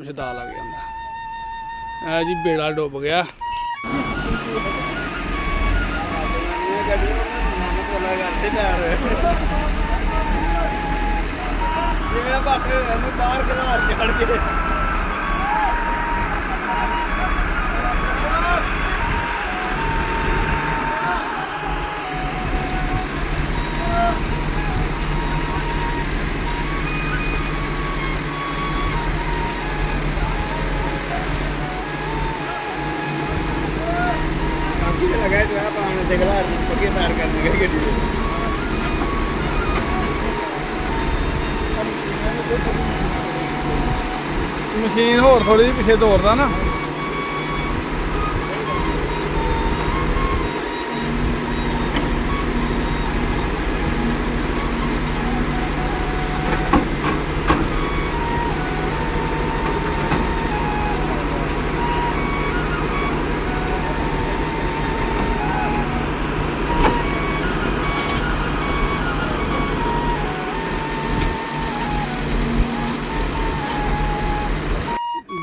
ਕੁਛ ਦਾ ਲੱਗ ਜਾਂਦਾ। ਐ ਜੀ ਬੇੜਾ ਡੁੱਬ ਗਿਆ। ਜਿਵੇਂ ਬਾਹਰ ਘਰ ਚੜ ਕੇ ಗೈಡ್ ವ್ಯಾಪ ತೆಗಲ ಬಗ್ಗೆ ತಾರ್ಕೊಂಡು ಕೈಗಟ್ಟಿದೆ ਮਸ਼ੀਨ ਹੋਰ ਥੋੜੀ ਜਿਹੀ ਪਿੱਛੇ ਤੋਰਦਾ ਨਾ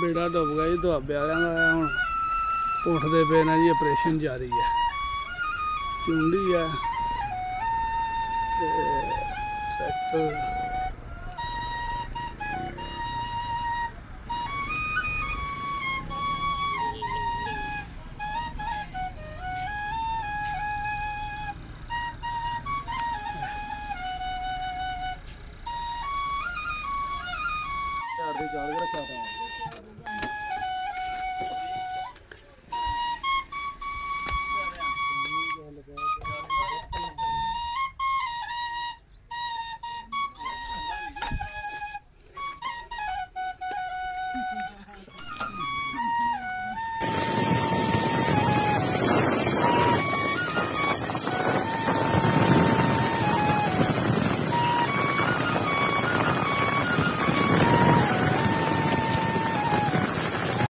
ਬੇੜਾ ਡੁੱਬ ਗਿਆ ਜੀ ਦੁਆਬੇ ਵਾਲਿਆਂ ਦਾ ਹੁਣ ਉੱਠਦੇ ਪਏ ਨੇ ਜੀ ਆਪਰੇਸ਼ਨ ਜਾਰੀ ਹੈ ਚੁੰਡੀ ਆ ਤੇ ਟਰੈਕਟਰ ਝਾੜ ਦੇ ਚਾਲ ਕੇ